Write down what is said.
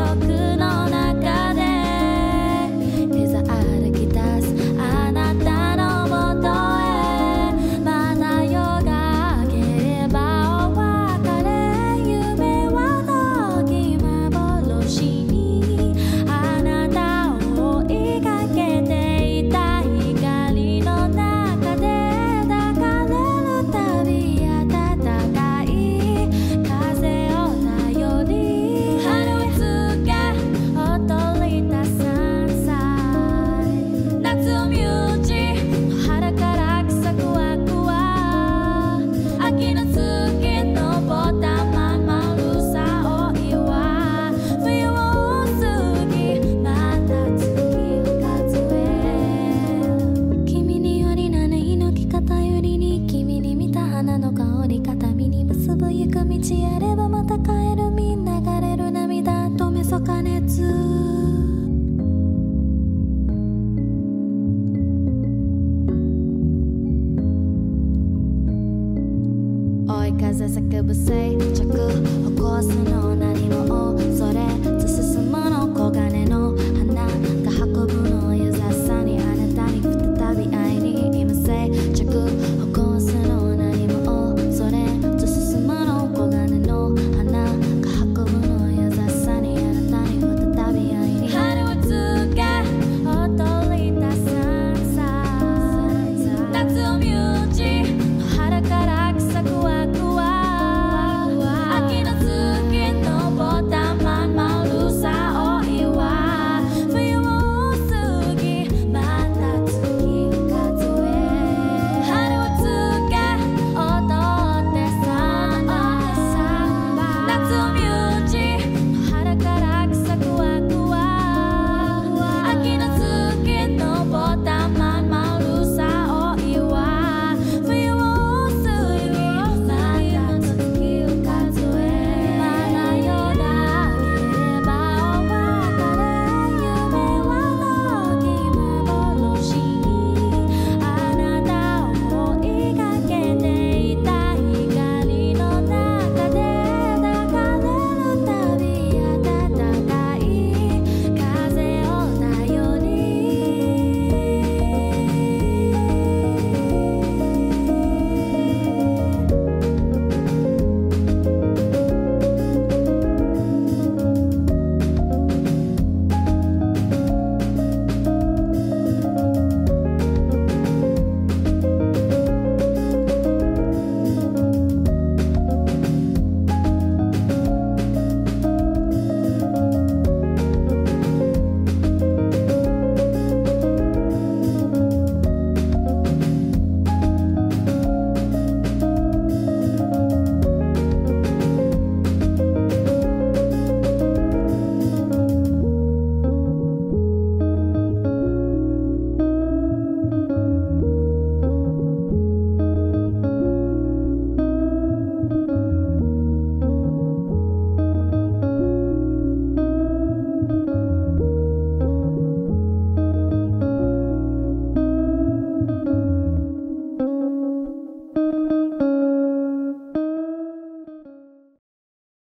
白くなって日ればまた帰るみんな流れる涙とめそ加熱追い風叫ぶ静着起こすの何も。